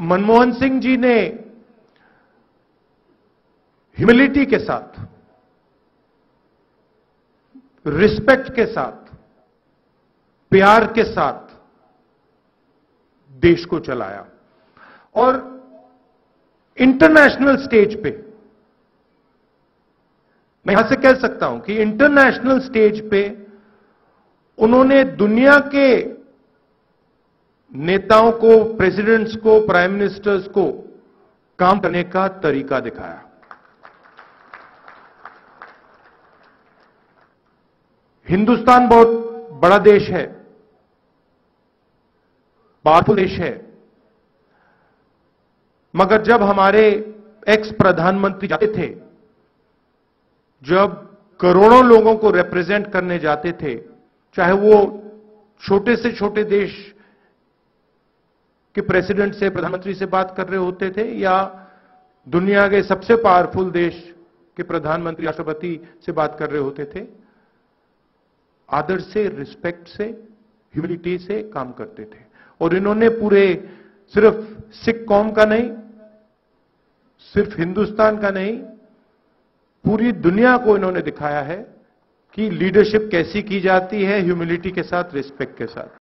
मनमोहन सिंह जी ने ह्यूमिलिटी के साथ रिस्पेक्ट के साथ, प्यार के साथ देश को चलाया। और इंटरनेशनल स्टेज पे, मैं यहाँ से कह सकता हूँ कि इंटरनेशनल स्टेज पे उन्होंने दुनिया के नेताओं को प्रेसिडेंट्स को प्राइम मिनिस्टर्स को काम करने का तरीका दिखाया। हिंदुस्तान बहुत बड़ा देश है पावरफुल देश है। मगर जब हमारे एक्स प्रधानमंत्री जाते थे, जब करोड़ों लोगों को रिप्रेजेंट करने जाते थे, चाहे वो छोटे से छोटे देश के प्रेसिडेंट से, प्रधानमंत्री से बात कर रहे होते थे या दुनिया के सबसे पावरफुल देश के प्रधानमंत्री, राष्ट्रपति से बात कर रहे होते थे, आदर से, रिस्पेक्ट से ह्यूमिलिटी से काम करते थे। और इन्होंने पूरे सिर्फ़ सिख कौम का नहीं, सिर्फ़ हिंदुस्तान का नहीं, पूरी दुनिया को इन्होंने दिखाया है कि लीडरशिप कैसी की जाती है ह्यूमिलिटी के साथ, रिस्पेक्ट के साथ।